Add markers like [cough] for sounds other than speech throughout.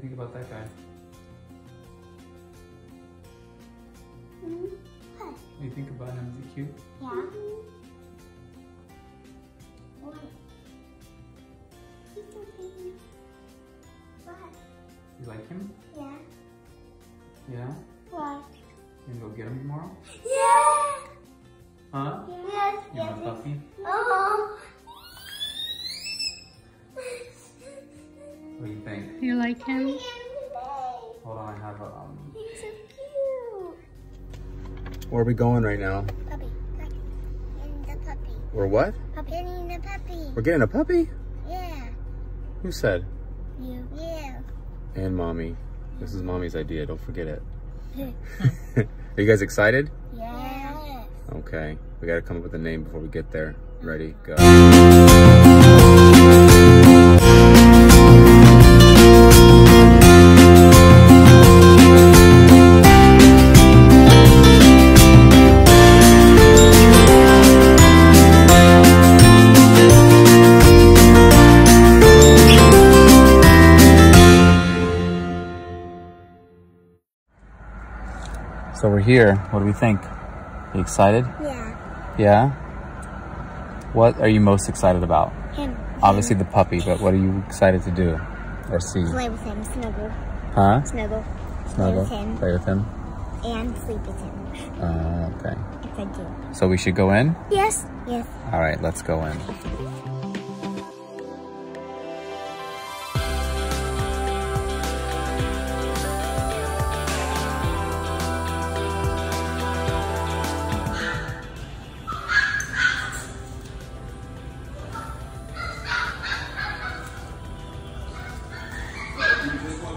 about that guy? Mm, What? What do you think about him? Is he cute? Yeah. What? He's so tiny. What? You like him? Yeah. Yeah? What? You gonna go get him tomorrow? Yeah. Huh? Yes. You want a puppy? Oh. You? You like him? Hold on, I have a, um... He's so cute. Where are we going right now? Puppy. Getting the puppy. We're what? Puppy. Getting the puppy. We're getting a puppy? Yeah. Who said? You. Yeah. And mommy. This is mommy's idea, don't forget it. [laughs] [laughs] are you guys excited? Yeah. Okay. We gotta come up with a name before we get there. Ready? Go. So we're here. What do we think? You excited? Yeah. Yeah? What are you most excited about? Him. Obviously the puppy, but what are you excited to do or see? Play with him. Snuggle. Huh? Snuggle. Snuggle? with him. Play with him? And sleep with him. Uh, okay. If I do. So we should go in? Yes. Yes. All right, let's go in.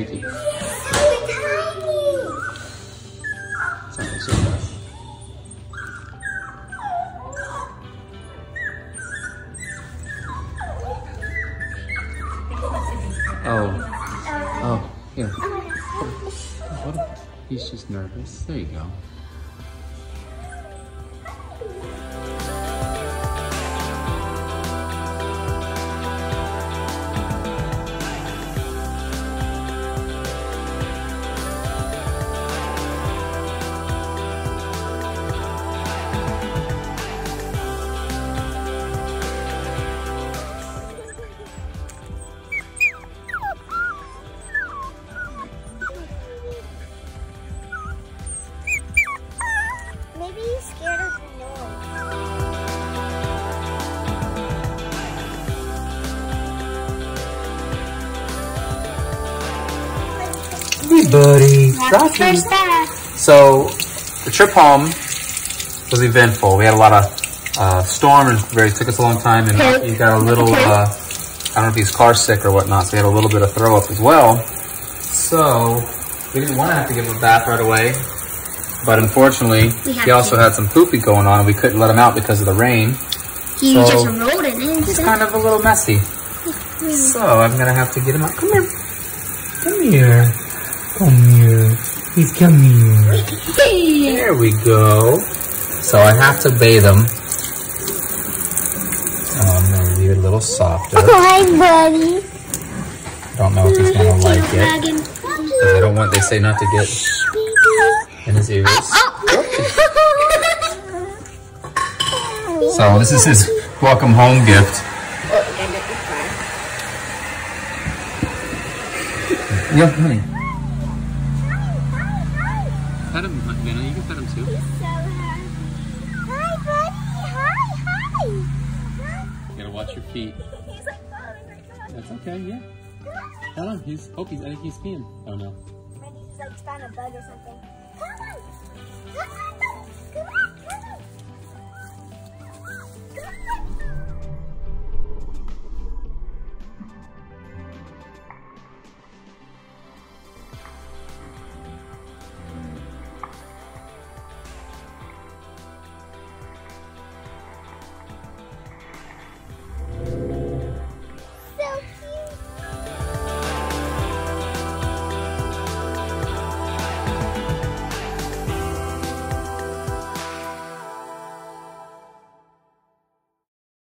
Oh. Oh. Oh, here. He's just nervous. There you go. Hey, buddy. Bath. So, the trip home was eventful. We had a lot of uh, storm and very took us a long time, and he got a little. Uh, I don't know if he's car sick or whatnot, so he had a little bit of throw up as well. So we didn't want to have to give him a bath right away, but unfortunately, he also to. had some poopy going on, and we couldn't let him out because of the rain. He So- just rolled it in. He's kind of a little messy. So I'm gonna have to get him out. Come here. Come here. Come here. He's come here. There we go. So I have to bathe him. Oh, I'm gonna leave it a little softer. Hi, buddy. Don't know if he's gonna like it. 'cause They don't want. They say not to get in his ears. So this is his welcome home gift. Yeah, honey. Pet him, Vanna. You can pet him too. He's so happy. Hi, buddy. Hi, hi. You gotta watch your feet. [laughs] He's like following my dog. That's okay, yeah. Hold on, he's, oh, he's, I think he's peeing. Oh no. Maybe he's like found a bug or something.